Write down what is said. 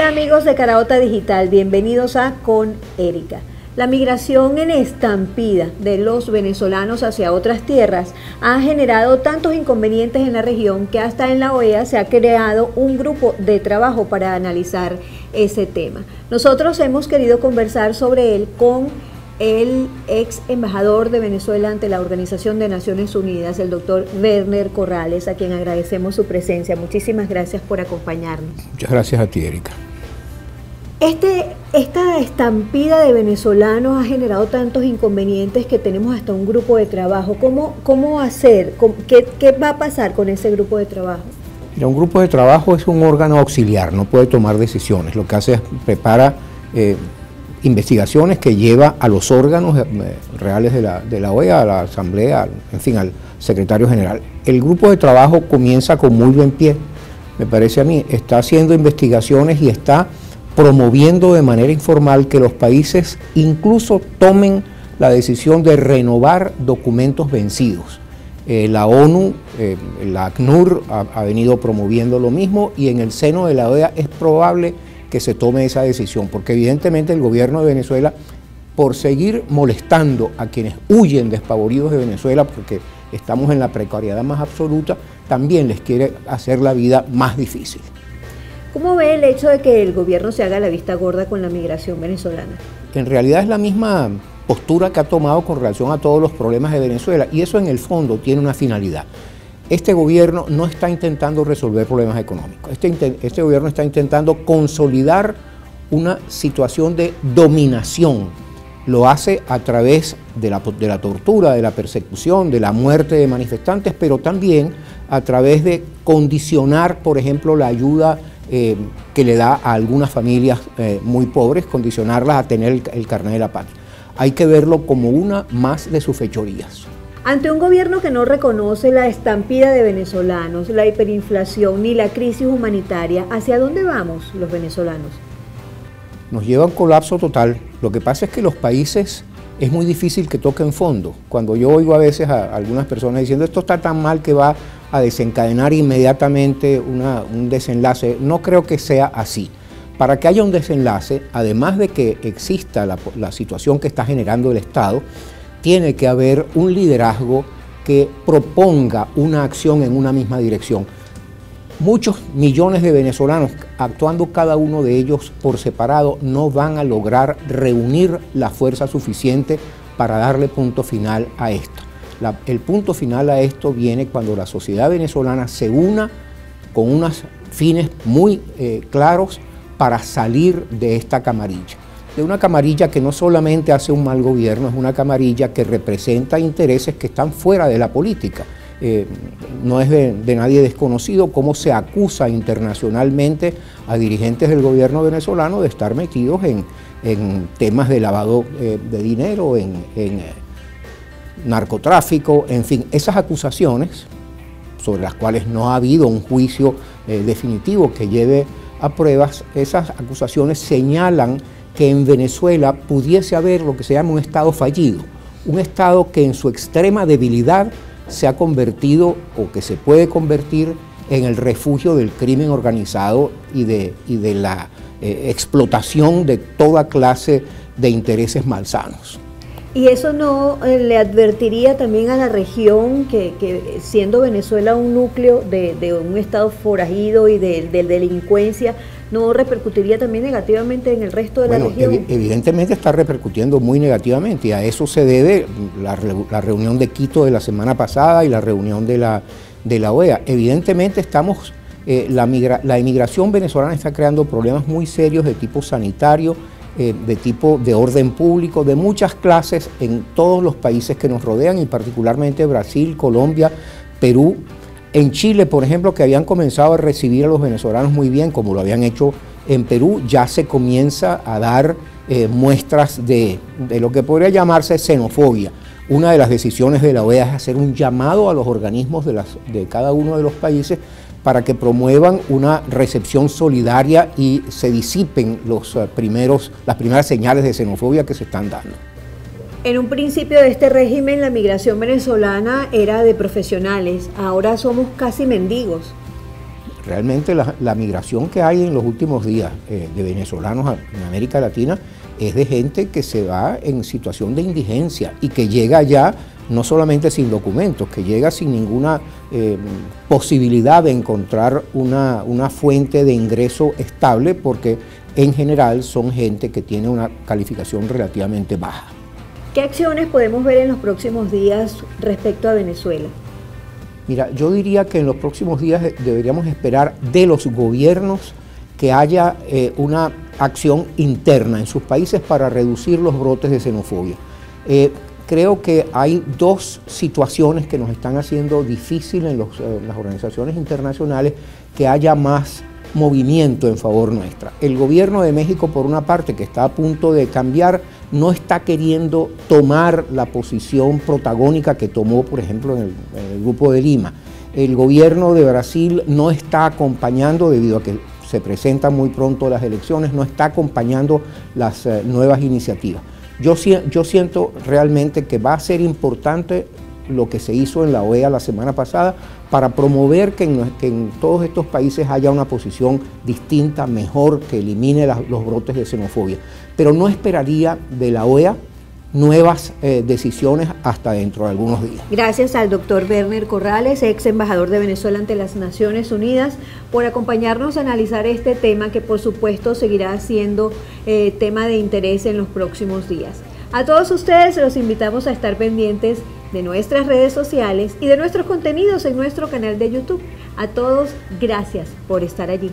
Hola amigos de Caraota Digital, bienvenidos a Con Erika. La migración en estampida de los venezolanos hacia otras tierras ha generado tantos inconvenientes en la región que hasta en la OEA se ha creado un grupo de trabajo para analizar ese tema. Nosotros hemos querido conversar sobre él con el ex embajador de Venezuela ante la Organización de Naciones Unidas, el doctor Werner Corrales, a quien agradecemos su presencia. Muchísimas gracias por acompañarnos. Muchas gracias a ti, Erika. Este, esta estampida de venezolanos ha generado tantos inconvenientes que tenemos hasta un grupo de trabajo. ¿Cómo, cómo hacer? ¿Qué, ¿Qué, va a pasar con ese grupo de trabajo? Mira, un grupo de trabajo es un órgano auxiliar, no puede tomar decisiones. Lo que hace es prepara eh, investigaciones que lleva a los órganos eh, reales de la, de la OEA, a la Asamblea, en fin, al secretario general. El grupo de trabajo comienza con muy buen pie, me parece a mí, está haciendo investigaciones y está promoviendo de manera informal que los países incluso tomen la decisión de renovar documentos vencidos. Eh, la ONU, eh, la ACNUR ha, ha venido promoviendo lo mismo y en el seno de la OEA es probable que se tome esa decisión, porque evidentemente el gobierno de Venezuela, por seguir molestando a quienes huyen despavoridos de Venezuela, porque estamos en la precariedad más absoluta, también les quiere hacer la vida más difícil. ¿Cómo ve el hecho de que el gobierno se haga la vista gorda con la migración venezolana? En realidad es la misma postura que ha tomado con relación a todos los problemas de Venezuela y eso en el fondo tiene una finalidad este gobierno no está intentando resolver problemas económicos. Este, este, gobierno está intentando consolidar una situación de dominación. Lo hace a través de la, tortura, de la persecución, de la muerte de manifestantes, pero también a través de condicionar, por ejemplo, la ayuda eh, que le da a algunas familias eh, muy pobres, condicionarlas a tener el, el carnet de la patria. Hay que verlo como una más de sus fechorías. Ante un gobierno que no reconoce la estampida de venezolanos, la hiperinflación ni la crisis humanitaria, ¿hacia dónde vamos los venezolanos? Nos lleva a un colapso total. Lo que pasa es que los países es muy difícil que toquen fondo. Cuando yo oigo a veces a algunas personas diciendo esto está tan mal que va a desencadenar inmediatamente un desenlace, no creo que sea así. Para que haya un desenlace, además de que exista la situación que está generando el Estado, tiene que haber un liderazgo que proponga una acción en una misma dirección. Muchos millones de venezolanos, actuando cada uno de ellos por separado, no van a lograr reunir la fuerza suficiente para darle punto final a esto. El punto final a esto viene cuando la sociedad venezolana se una con unos fines muy eh, claros para salir de esta camarilla de una camarilla que no solamente hace un mal gobierno, es una camarilla que representa intereses que están fuera de la política. Eh, no es de, nadie desconocido cómo se acusa internacionalmente a dirigentes del gobierno venezolano de estar metidos en, en temas de lavado eh, de dinero, en, en eh, narcotráfico, en fin, esas acusaciones sobre las cuales no ha habido un juicio definitivo que lleve a pruebas, esas acusaciones señalan que en Venezuela pudiese haber lo que se llama un Estado fallido, un Estado que en su extrema debilidad se ha convertido o que se puede convertir en el refugio del crimen organizado y de, y de la eh, explotación de toda clase de intereses malsanos. ¿Y eso no eh, le advertiría también a la región que, siendo Venezuela un núcleo de, de, un estado forajido y de, de delincuencia, no repercutiría también negativamente en el resto de bueno, la región? Ev evidentemente está repercutiendo muy negativamente y a eso se debe la, la, reunión de Quito de la semana pasada y la reunión de la, de la OEA. Evidentemente estamos, eh, la, migra la inmigración venezolana está creando problemas muy serios de tipo sanitario, eh, de tipo de orden público, de muchas clases en todos los países que nos rodean y particularmente Brasil, Colombia, Perú, en Chile, por ejemplo, que habían comenzado a recibir a los venezolanos muy bien, como lo habían hecho en Perú, ya se comienza a dar eh, muestras de, de, lo que podría llamarse xenofobia. Una de las decisiones de la OEA es hacer un llamado a los organismos de, las, de cada uno de los países para que promuevan una recepción solidaria y se disipen los uh, primeros, las primeras señales de xenofobia que se están dando. En un principio de este régimen la migración venezolana era de profesionales, ahora somos casi mendigos. realmente la, migración que hay en los últimos días eh, de venezolanos en América Latina es de gente que se va en situación de indigencia y que llega ya no solamente sin documentos, que llega sin ninguna eh, posibilidad de encontrar una, una fuente de ingreso estable porque en general son gente que tiene una calificación relativamente baja. ¿Qué acciones podemos ver en los próximos días respecto a Venezuela? Mira, yo diría que en los próximos días deberíamos esperar de los gobiernos que haya eh, una acción interna en sus países para reducir los brotes de xenofobia. Eh, creo que hay dos situaciones que nos están haciendo difícil en, en las organizaciones internacionales que haya más movimiento en favor nuestra. El gobierno de México, por una parte, que está a punto de cambiar, no está queriendo tomar la posición protagónica que tomó, por ejemplo, en el, grupo de Lima. El gobierno de Brasil no está acompañando, debido a que se presentan muy pronto las elecciones, no está acompañando las eh, nuevas iniciativas. Yo, yo siento realmente que va a ser importante lo que se hizo en la OEA la semana pasada para promover que en, todos estos países haya una posición distinta, mejor, que elimine los brotes de xenofobia. Pero no esperaría de la OEA nuevas eh, decisiones hasta dentro de algunos días. Gracias al doctor Werner Corrales, ex embajador de Venezuela ante las Naciones Unidas, por acompañarnos a analizar este tema que por supuesto seguirá siendo eh, tema de interés en los próximos días. A todos ustedes los invitamos a estar pendientes de nuestras redes sociales y de nuestros contenidos en nuestro canal de YouTube. A todos, gracias por estar allí.